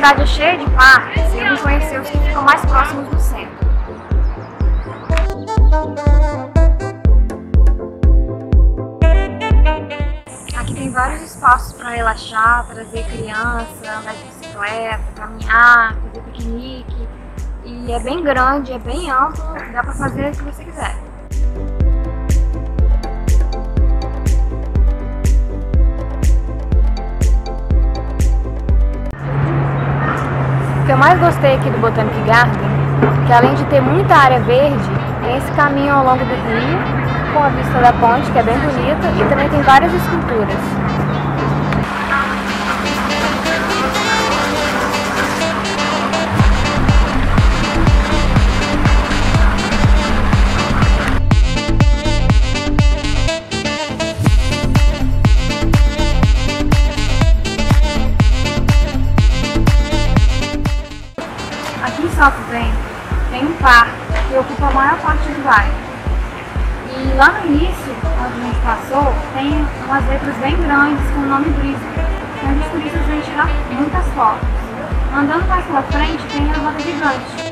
cidade é cheia de parques, eu vim conhecer os que ficam mais próximos do centro. Aqui tem vários espaços para relaxar, trazer criança, andar de bicicleta, caminhar, fazer piquenique. E é bem grande, é bem amplo, dá para fazer o que você quiser. Que eu mais gostei aqui do Botanic Garden, que além de ter muita área verde, tem esse caminho ao longo do rio, com a vista da ponte, que é bem bonita, e também tem várias esculturas. Aqui em Salto Vento tem um parque que ocupa a maior parte do bairro. E lá no início, onde a gente passou, tem umas letras bem grandes com o nome Brisbane, onde os turistas vêm tirar muitas fotos. Andando mais pra frente tem a roda gigante.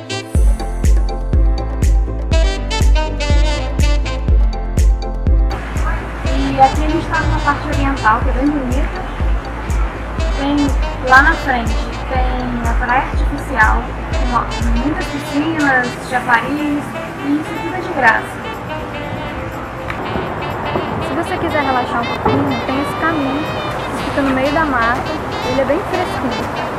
E aqui a gente está numa parte oriental, que é bem bonita. Tem lá na frente, a praia artificial, com muitas piscinas, chafariz, e isso tudo é de graça. Se você quiser relaxar um pouquinho, tem esse caminho que fica no meio da mata, ele é bem fresquinho.